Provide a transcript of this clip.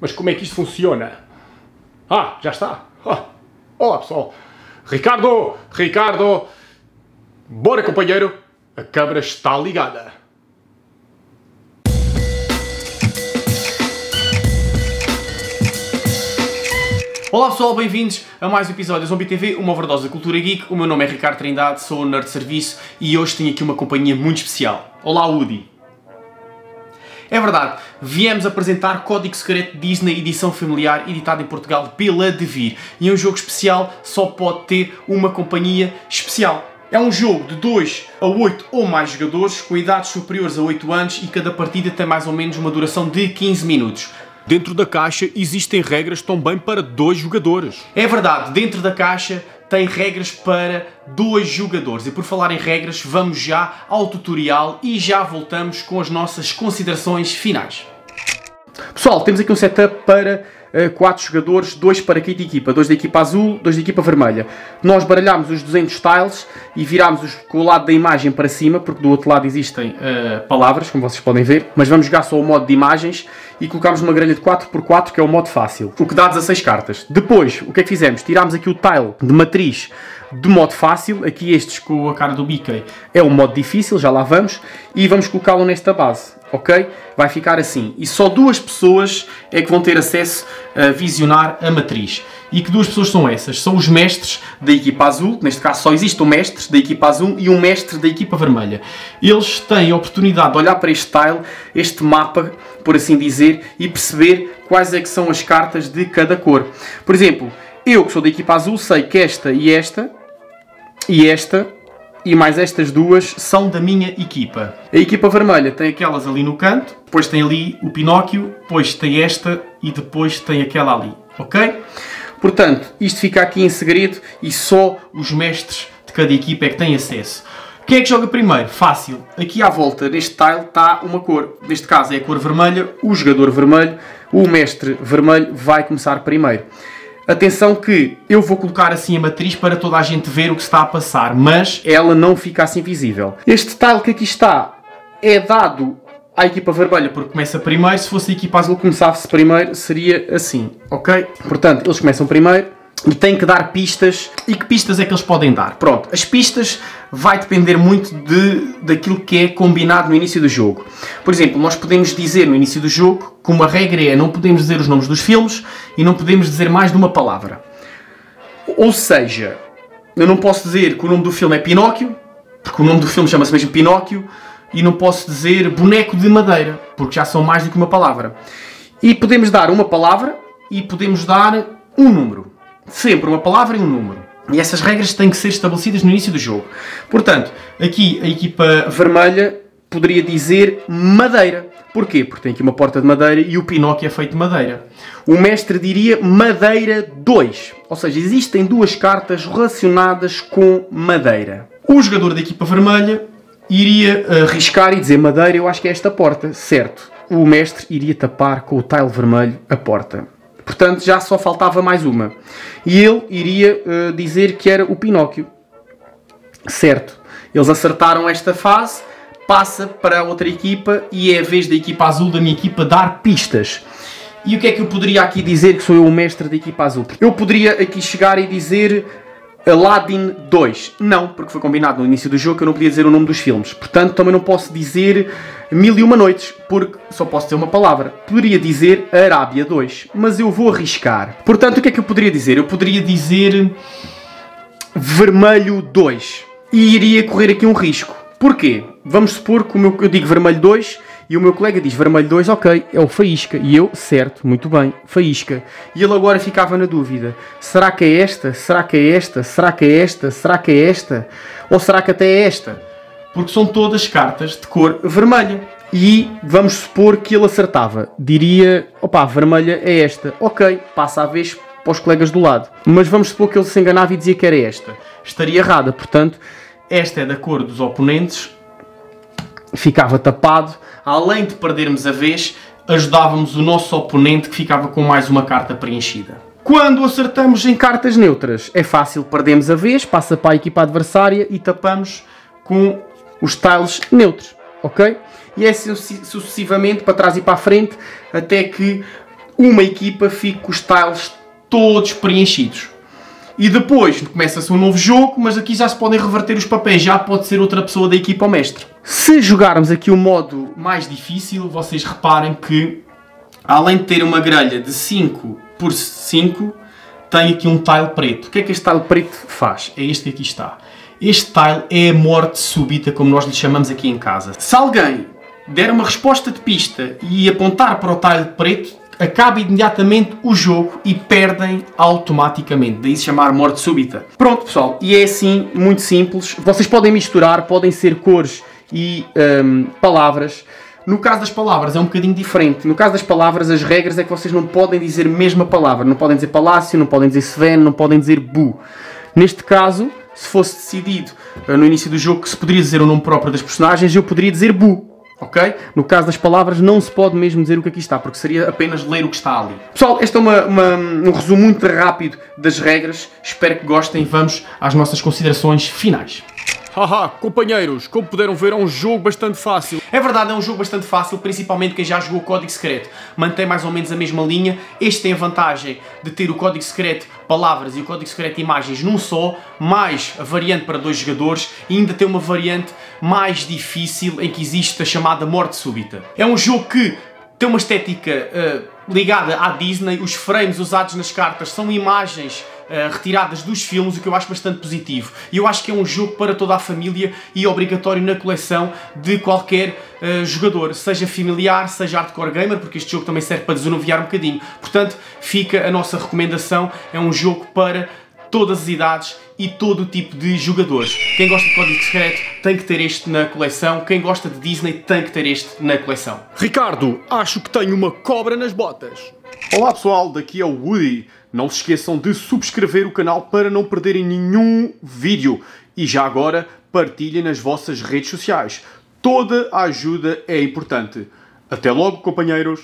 Mas como é que isto funciona? Ah, já está. Ah, olá pessoal. Ricardo, Ricardo. Bora companheiro. A câmara está ligada. Olá pessoal, bem-vindos a mais um episódio da Zombie TV, uma overdose da cultura geek. O meu nome é Ricardo Trindade, sou nerd de serviço e hoje tenho aqui uma companhia muito especial. Olá, Woody. É verdade, viemos apresentar Código Secreto Disney edição familiar editado em Portugal pela Devir. E é um jogo especial, só pode ter uma companhia especial. É um jogo de 2 a 8 ou mais jogadores, com idades superiores a 8 anos e cada partida tem mais ou menos uma duração de 15 minutos. Dentro da caixa existem regras também para dois jogadores. É verdade, dentro da caixa tem regras para dois jogadores. E por falar em regras, vamos já ao tutorial e já voltamos com as nossas considerações finais. Pessoal, temos aqui um setup para uh, quatro jogadores, dois para cada equipa, dois da equipa azul, dois da equipa vermelha. Nós baralhámos os 200 tiles e virámos-os com o lado da imagem para cima, porque do outro lado existem uh, palavras, como vocês podem ver, mas vamos jogar só o modo de imagens e colocámos uma grelha de 4x4, que é o modo fácil, o que dá 16 cartas. Depois, o que é que fizemos? Tirámos aqui o tile de matriz de modo fácil, aqui estes com a cara do Mickey é o modo difícil, já lá vamos, e vamos colocá-lo nesta base, ok? Vai ficar assim. E só duas pessoas é que vão ter acesso a visionar a matriz. E que duas pessoas são essas? São os mestres da equipa azul, neste caso só existe um mestre da equipa azul e um mestre da equipa vermelha. Eles têm a oportunidade de olhar para este tile, este mapa, por assim dizer, e perceber quais é que são as cartas de cada cor. Por exemplo, eu que sou da equipa azul sei que esta e esta e esta e mais estas duas são da minha equipa. A equipa vermelha tem aquelas ali no canto, depois tem ali o Pinóquio, depois tem esta e depois tem aquela ali, ok? Portanto, isto fica aqui em segredo e só os mestres de cada equipa é que têm acesso. Quem é que joga primeiro? Fácil. Aqui à volta deste tile está uma cor. Neste caso é a cor vermelha, o jogador vermelho, o mestre vermelho vai começar primeiro. Atenção que eu vou colocar assim a matriz para toda a gente ver o que está a passar, mas ela não fica assim visível. Este tile que aqui está é dado à equipa vermelha porque começa primeiro. Se fosse a equipa azul começasse primeiro, seria assim, ok? Portanto, eles começam primeiro e têm que dar pistas. E que pistas é que eles podem dar? Pronto, as pistas vai depender muito de, daquilo que é combinado no início do jogo. Por exemplo, nós podemos dizer no início do jogo que uma regra é não podemos dizer os nomes dos filmes e não podemos dizer mais de uma palavra. Ou seja, eu não posso dizer que o nome do filme é Pinóquio, porque o nome do filme chama-se mesmo Pinóquio, e não posso dizer boneco de madeira, porque já são mais do que uma palavra. E podemos dar uma palavra e podemos dar um número. Sempre uma palavra e um número. E essas regras têm que ser estabelecidas no início do jogo. Portanto, aqui a equipa vermelha poderia dizer madeira. Porquê? Porque tem aqui uma porta de madeira e o Pinóquio é feito de madeira. O mestre diria madeira 2. Ou seja, existem duas cartas relacionadas com madeira. O jogador da equipa vermelha iria arriscar e dizer madeira, eu acho que é esta porta, certo. O mestre iria tapar com o tile vermelho a porta. Portanto, já só faltava mais uma. E ele iria uh, dizer que era o Pinóquio. Certo. Eles acertaram esta fase, passa para outra equipa e é a vez da equipa azul da minha equipa dar pistas. E o que é que eu poderia aqui dizer que sou eu o mestre da equipa azul? Eu poderia aqui chegar e dizer Aladdin 2. Não, porque foi combinado no início do jogo que eu não podia dizer o nome dos filmes. Portanto, também não posso dizer Mil e Uma Noites, porque só posso ter uma palavra. Poderia dizer Arábia 2, mas eu vou arriscar. Portanto, o que é que eu poderia dizer? Eu poderia dizer Vermelho 2. E iria correr aqui um risco. Porquê? Vamos supor que eu digo Vermelho 2 e o meu colega diz vermelho 2, ok, é o Faísca. E eu, certo, muito bem, Faísca. E ele agora ficava na dúvida: será que é esta? Será que é esta? Será que é esta? Será que é esta? Ou será que até é esta? Porque são todas cartas de cor vermelha. E vamos supor que ele acertava. Diria: opá, vermelha é esta. Ok, passa a vez para os colegas do lado. Mas vamos supor que ele se enganava e dizia que era esta. Estaria errada, portanto, esta é da cor dos oponentes. Ficava tapado além de perdermos a vez, ajudávamos o nosso oponente que ficava com mais uma carta preenchida. Quando acertamos em cartas neutras, é fácil, perdemos a vez, passa para a equipa adversária e tapamos com os tiles neutros, ok? E é sucessivamente para trás e para a frente até que uma equipa fique com os tiles todos preenchidos. E depois começa-se um novo jogo, mas aqui já se podem reverter os papéis, já pode ser outra pessoa da equipa ou mestre. Se jogarmos aqui o modo mais difícil, vocês reparem que, além de ter uma grelha de 5 por 5, tem aqui um tile preto. O que é que este tile preto faz? É este que aqui está. Este tile é a morte súbita, como nós lhe chamamos aqui em casa. Se alguém der uma resposta de pista e apontar para o tile preto, acaba imediatamente o jogo e perdem automaticamente. Daí se chamar morte súbita. Pronto, pessoal, e é assim, muito simples. Vocês podem misturar, podem ser cores e hum, palavras. No caso das palavras é um bocadinho diferente. No caso das palavras, as regras é que vocês não podem dizer a mesma palavra. Não podem dizer palácio, não podem dizer Sven, não podem dizer Bu. Neste caso, se fosse decidido uh, no início do jogo que se poderia dizer o nome próprio das personagens, eu poderia dizer Bu. Ok? No caso das palavras, não se pode mesmo dizer o que aqui está, porque seria apenas ler o que está ali. Pessoal, este é uma, uma, um resumo muito rápido das regras. Espero que gostem. Vamos às nossas considerações finais. Haha, companheiros, como puderam ver, é um jogo bastante fácil. É verdade, é um jogo bastante fácil, principalmente quem já jogou o Código Secreto. Mantém mais ou menos a mesma linha. Este tem a vantagem de ter o Código Secreto palavras e o Código Secreto imagens num só, mais a variante para dois jogadores e ainda tem uma variante mais difícil em que existe a chamada morte súbita. É um jogo que tem uma estética uh, ligada à Disney, os frames usados nas cartas são imagens Uh, retiradas dos filmes, o que eu acho bastante positivo. E eu acho que é um jogo para toda a família e obrigatório na coleção de qualquer uh, jogador, seja familiar, seja hardcore gamer, porque este jogo também serve para desanuviar um bocadinho. Portanto, fica a nossa recomendação, é um jogo para todas as idades e todo o tipo de jogadores. Quem gosta de Código Secreto tem que ter este na coleção, quem gosta de Disney tem que ter este na coleção. Ricardo, acho que tenho uma cobra nas botas. Olá pessoal, daqui é o Woody. Não se esqueçam de subscrever o canal para não perderem nenhum vídeo. E já agora, partilhem nas vossas redes sociais. Toda a ajuda é importante. Até logo, companheiros!